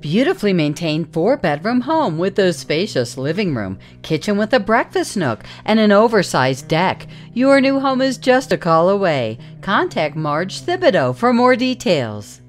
Beautifully maintained four bedroom home with a spacious living room, kitchen with a breakfast nook, and an oversized deck. Your new home is just a call away. Contact Marge Thibodeau for more details.